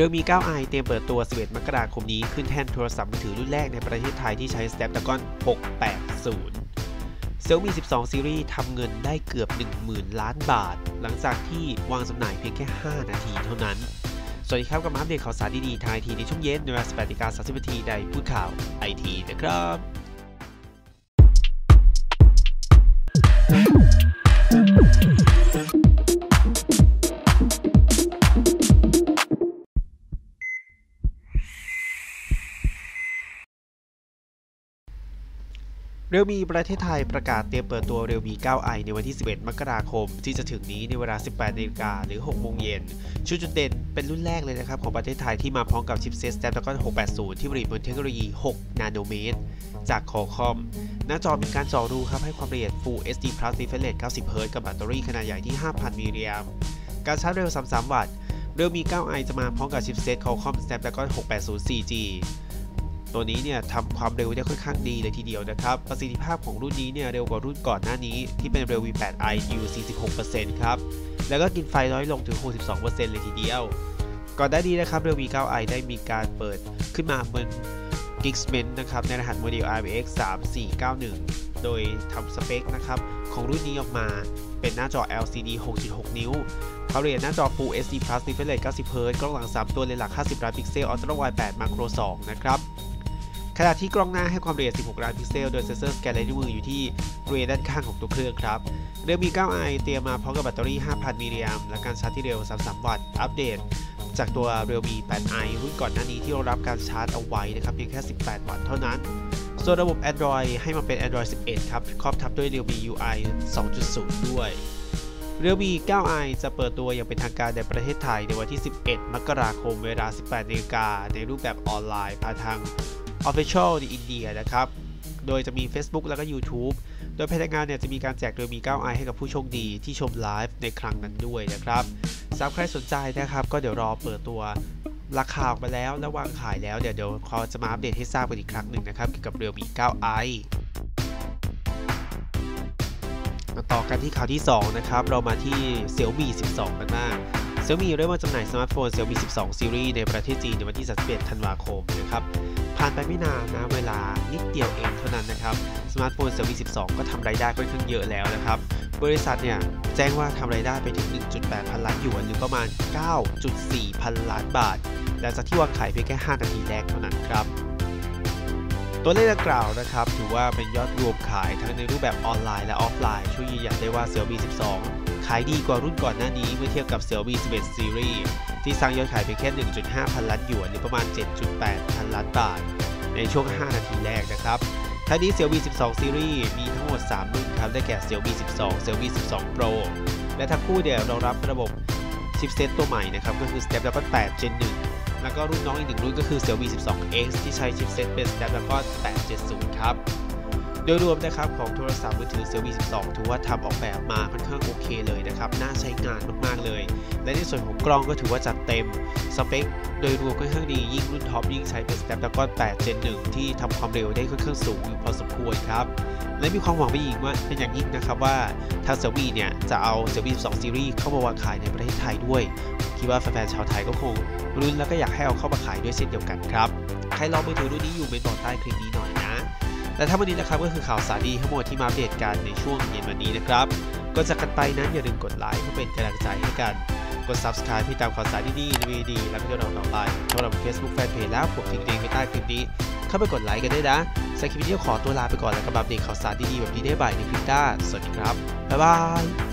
Realme 9i เตรียมเปิดตัว 11 มกราคมนี้ขึ้นแท่นโทรศัพท์มือถือรุ่นแรกในประเทศไทยที่ใช้ Snapdragon 680 Xiaomi 12 Series ทำเงินได้เกือบ 10,000 ล้านบาท หลังจากที่วางจำหน่ายเพียงแค่ 5 นาทีเท่านั้น สวัสดีครับกับมาอัปเดตข่าวสารดีๆทางไอทีในช่วงเย็นในเวลา18นาฬิกา30นาทีในพูดข่าวไอทีนะครับ realme ประเทศไทยประกาศเตรียมเปิดตัวเรียวมี 9i ในวันที่ 11 มกราคม ที่จะถึงนี้ในเวลา 18นาฬิกาหรือ 6 โมงเย็น ชูจุดเด่นเป็นรุ่นแรกเลยนะครับ ของประเทศไทยที่มาพร้อมกับชิปเซต Snapdragon 680 ที่ผลิตบนเทคโนโลยี 6 นาโนเมตร จาก Qualcomm หน้าจอมีการจอรูครับ ให้ความละเอียด Full HD Plus Refresh Rate 90 Hz กับแบตเตอรี่ขนาดใหญ่ที่ 5,000มิลลิแอมการชาร์จเร็ว 33 วัตต์ realme 9i จะมาพร้อมกับชิปเซต Qualcomm Snapdragon 680 4G ตัวนี้เนี่ยทำความเร็วได้ค่อนข้างดีเลยทีเดียวนะครับ ประสิทธิภาพของรุ่นนี้เนี่ยเร็วกว่ารุ่นก่อนหน้านี้ที่เป็น Realme 8i อยู่ 46%ครับ แล้วก็กินไฟน้อยลงถึง 62%เลยทีเดียว ก่อนหน้านี้นะครับ Realme 9i ได้มีการเปิดขึ้นมาบน Geeksment นะครับในรหัสโมเดล RX 3491 โดยทำสเปคนะครับของรุ่นนี้ออกมาเป็นหน้าจอ LCD 6.6 นิ้วความละเอียดหน้าจอ Full HD Plus Refresh Rate 90 Hz กล้องหลัง 3 ตัวเลนส์หลัก 50 ล้านพิกเซล Ultra Wide 8 Macro 2 นะครับ ขณะที่กล้องหน้าให้ความละเอียด 16 ล้านพิกเซล โดยเซนเซอร์สแกนลายนิ้วมืออยู่ที่บริเวณด้านข้างของตัวเครื่องครับเรื่อมี 9i เตรียมมาพร้อมกับแบตเตอรี่ 5,000 มิลลิแอมและการชาร์จที่เร็ว 33 วัตต์ อัปเดต จากตัว Realme 8i รุ่นก่อนหน้านี้ที่รองรับการชาร์จเอาไว้นะครับเพียงแค่ 18 วัตต์เท่านั้นส่วนระบบ Android ให้มาเป็น Android 11 ครับ ครอบทับด้วย Realme UI 2.0 ด้วย Realme 9i จะเปิดตัวอย่างเป็นทางการในประเทศไทยในวันที่ 11 มกราคมเวลา 18นาฬิกาในรูปแบบออนไลน์ผ่านทาง Official ในอินเดียนะครับ โดยจะมี Facebook แล้วก็ YouTube โดยภายในงานเนี่ยจะมีการแจก Realme 9i ให้กับผู้โชคดีที่ชมไลฟ์ในครั้งนั้นด้วยนะครับสำหรับใครสนใจนะครับ ก็เดี๋ยวรอเปิดตัวราคาออกมาแล้วและวางขายแล้วเดี๋ยวเดี๋ยวเขาจะมาอัปเดตให้ทราบกันอีกครั้งหนึ่งนะครับเกี่ยวกับ Realme 9i มาต่อกันที่ข่าวที่ 2 นะครับ เรามาที่ Xiaomi 12 กันบ้าง Xiaomi เริ่มมาจำหน่ายสมาร์ทโฟน Xiaomi 12 Series ในประเทศจีนในวันที่ 31 ธันวาคมนะครับ ผ่านไปไม่นานนะเวลานิดเดียวเองเท่านั้นนะครับ สมาร์ทโฟน Xiaomi 12 ก็ทำรายได้ค่อนข้างเยอะแล้วนะครับ บริษัทเนี่ยแจ้งว่าทำรายได้ไปถึง 1.8 พันล้านหยวนหรือประมาณ 9.4 พันล้านบาท หลังจากที่วางขายเพียงแค่ 5 นาทีแรกเท่านั้นครับตัวเลขดังกล่าวนะครับถือว่าเป็นยอดรวมขายทั้งในรูปแบบออนไลน์และออฟไลน์ ช่วยยืนยันได้ว่า Xiaomi 12 ขายดีกว่ารุ่นก่อนหน้านี้เมื่อเทียบกับ Xiaomi 11 Series ที่สร้างยอดขายเพียงแค่ 1.5 พันล้านหยวนหรือประมาณ 7.8 พันล้านบาท ในช่วง 5 นาทีแรกนะครับทั้งนี้ Xiaomi 12 Series มีทั้งหมด 3 รุ่นครับ ได้แก่ Xiaomi 12 Xiaomi 12 Pro และทั้งคู่เดี๋ยวรองรับระบบชิปเซตตัวใหม่นะครับ ก็คือ Snapdragon 8 Gen 1 แล้วก็รุ่นน้องอีกหนึ่งรุ่นก็คือ Xiaomi 12X ที่ใช้ชิปเซตเป็น Snapdragon 870 ครับ ดยรวมนะครับของโทรศัพท์มือถือ Xiaomi 12 ถือว่าทำออกแบบมาค่อนข้างโอเคเลยนะครับ น่าใช้งานมากๆเลย และในส่วนของกล้องก็ถือว่าจัดเต็ม สเปคโดยรวมค่อนข้างดียิ่งรุ่นท็อปยิ่งใช้เป็น Snapdragon 8 Gen 1 ที่ทำความเร็วได้ค่อนข้างสูงอยู่พอสมควรครับ และมีความหวังไปอีกว่าเป็นอย่างยิ่งนะครับว่าทาง Xiaomi เนี่ยจะเอา Xiaomi 12 Series เข้ามาวางขายในประเทศไทยด้วย คิดว่าแฟนๆชาวไทยก็คงลุ้นแล้วก็อยากให้เอาเข้ามาขายด้วยเช่นเดียวกันครับใครรอมือถือรุ่นนี้อยู่เมนต์บอกใต้คลิปนี้หน่อยนะ และทั้งวันนี้นะครับก็คือข่าวสารไอทีทั้งหมดที่มาอัปเดตกันในช่วงเย็นวันนี้นะครับก็จากกันไปนั้นอย่าลืมกดไลค์เพื่อเป็นกำลังใจให้กัน กด subscribe ที่ตามข่าวสารดีๆในวีดีและวิดีโอต่อไปสำหรับ Facebook Fanpage แล้วผมทิ้งลิงก์ไว้ใต้คลิปนี้ เข้าไปกดไลค์กันได้นะสำหรับคลิปนี้ขอตัวลาไปก่อนแล้วก็บับเดตข่าวสารดีๆแบบนี้ได้บ่ายในคลิปหน้าสวัสดีครับบ๊ายบาย